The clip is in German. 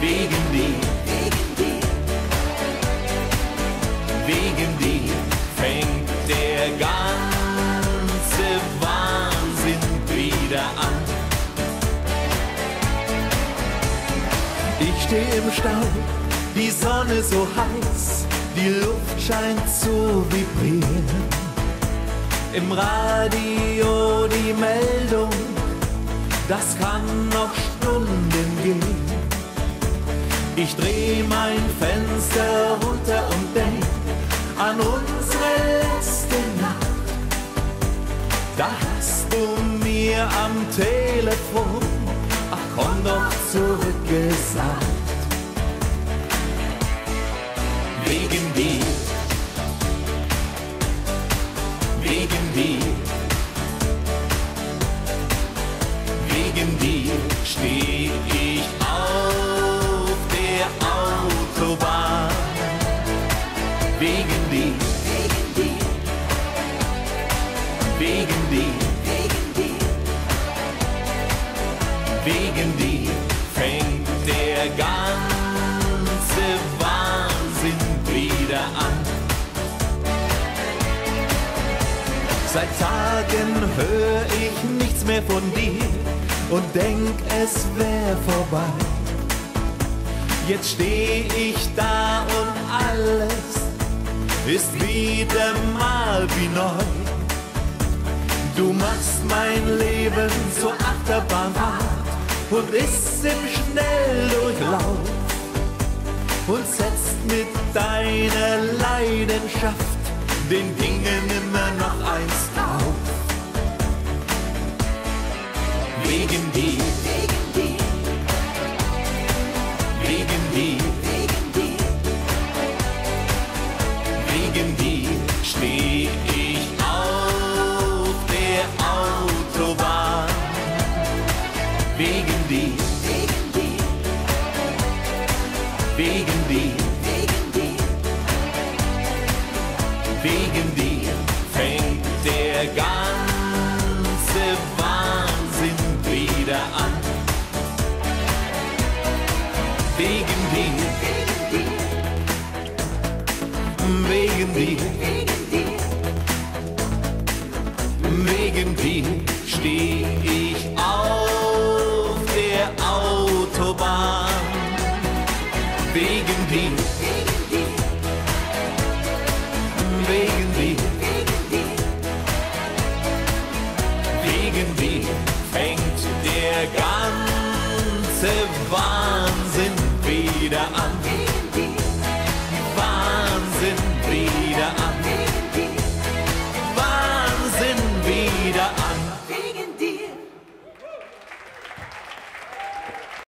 wegen dir, wegen dir fängt der ganze Wahnsinn wieder an. Ich stehe im Stau, die Sonne so heiß, die Luft scheint zu vibrieren. Im Radio die Meldung, das kann noch Stunden gehen. Ich dreh mein Fenster runter und denk an unsere letzte Nacht. Da hast du mir am Telefon, ach komm doch zurück gesagt. Wegen dir, wegen dir, Wegen dir, wegen dir, wegen dir fängt der ganze Wahnsinn wieder an. Seit Tagen hör ich nichts mehr von dir und denk, es wär vorbei. Jetzt steh ich da und alles ist wieder mal wie neu. Du machst mein Leben zur Achterbahnfahrt und ist im Schnelldurchlauf und setzt mit deiner Leidenschaft den Dingen immer noch eins drauf. Wegen dir, wegen dir, wegen dir. Fängt der ganze Wahnsinn wieder an. Wegen dir, wegen dir, wegen dir steh ich auf Wahnsinn wieder an.